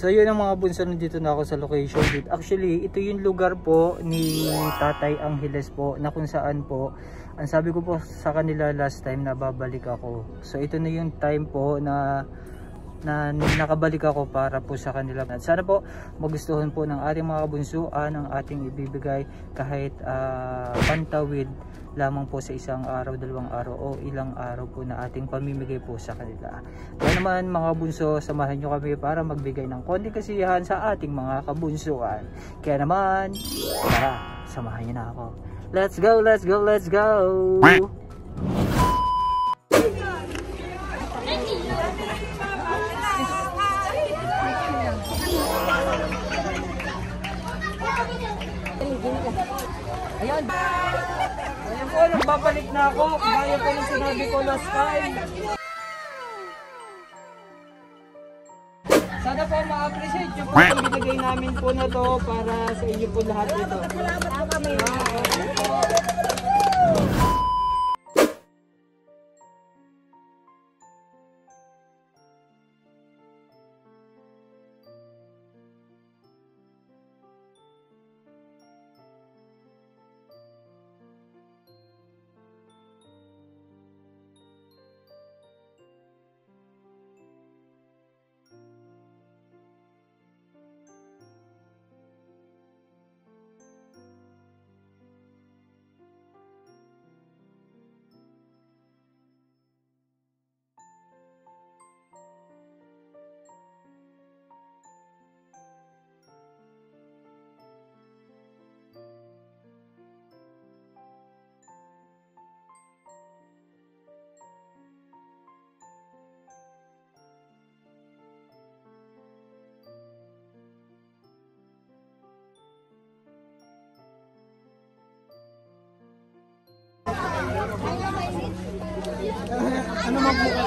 So yun ang mga bunso nandito na ako sa location. Actually, ito yung lugar po ni Tatay Angeles po na kung saan po ang sabi ko po sa kanila last time na babalik ako. So ito na yung time po na na nakabalik ako para po sa kanila. At sana po magustuhan po ng ating mga kabunsuan ang ating ibibigay kahit uh, pantawid lamang po sa isang araw, dalawang araw o ilang araw po na ating pamimigay po sa kanila. Kaya naman mga bunso, samahan nyo kami para magbigay ng konting kasiyahan sa ating mga kabunsuan. Kaya naman, tara, samahan nyo na ako. Let's go, let's go, let's go! Ayan. Ayan po, nagbabalik na ako. Gaya po ng sinabi ko last time. Sana po ma-appreciate nyo po yung binigay namin po na to para sa inyo po lahat ito. Ano mag-mukha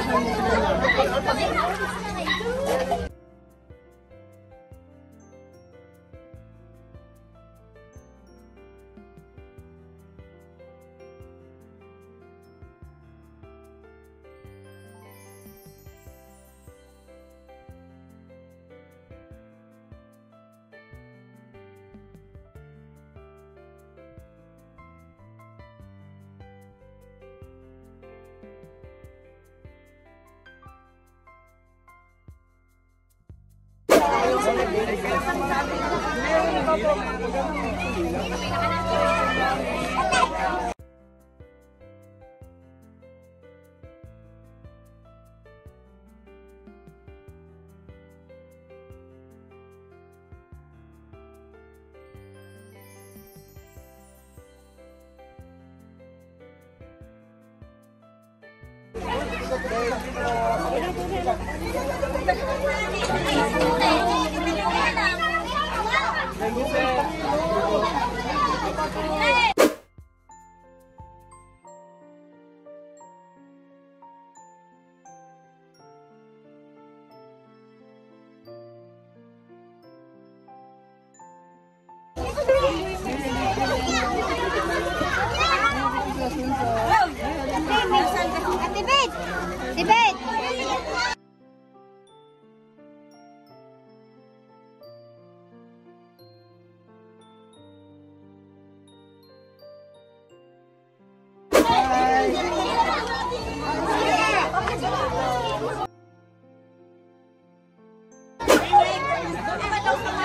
Thank. Hey.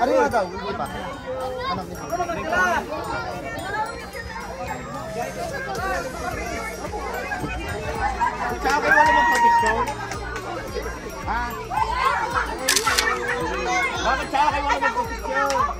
Kuya, ano nga daw? Hindi pa. Anak niya. Tsaka kayo wala protection? Ha? Bakit tsaka kayo wala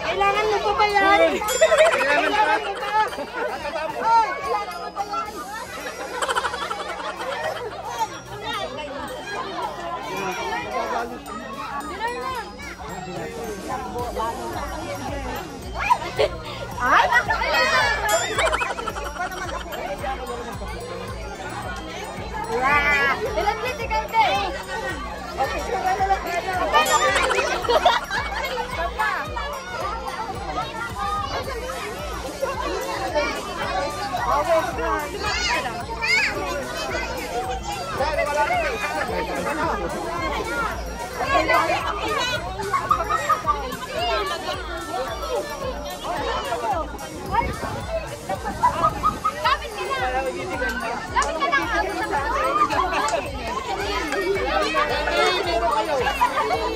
Kailangan mo pa ba yan? Kailangan pa. Ay! Lapit ka na!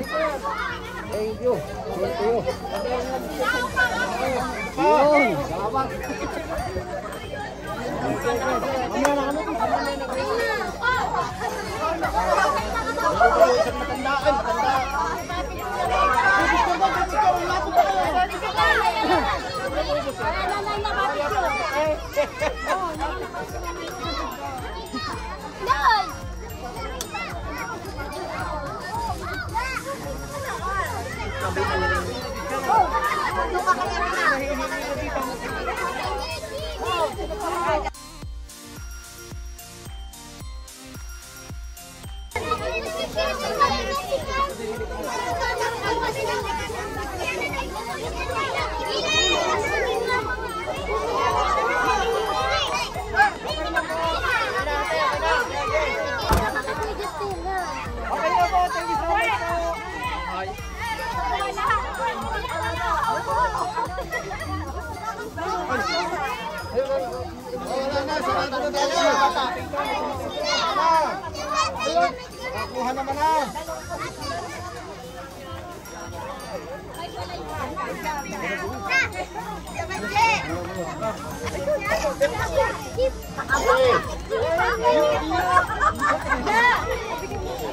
Thank you. Thank you. Yun. Salamat. Mamaya na kami. Isang matanda. Ay, matanda. Okay Wala na, sarado na tayo. Ayun, nakakuha naman na.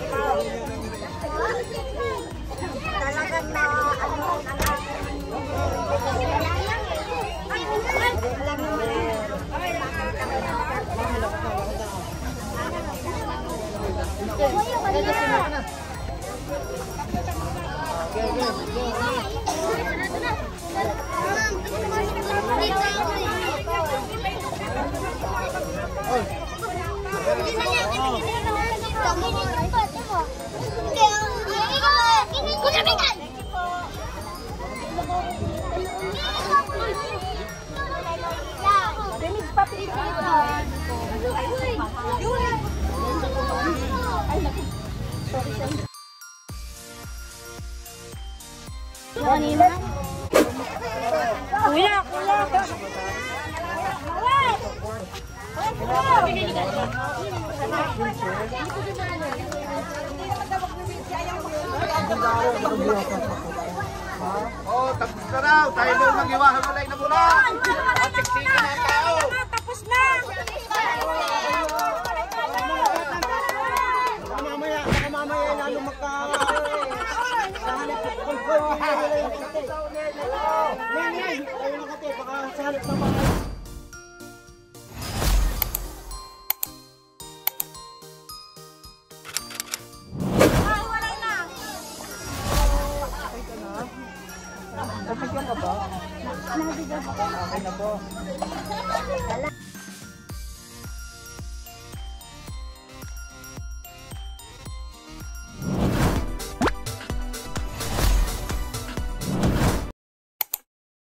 Talagang Kuya, kuya. Oh, tapos na raw. Tayo na mag-iwahan na lang na mula. Ano po?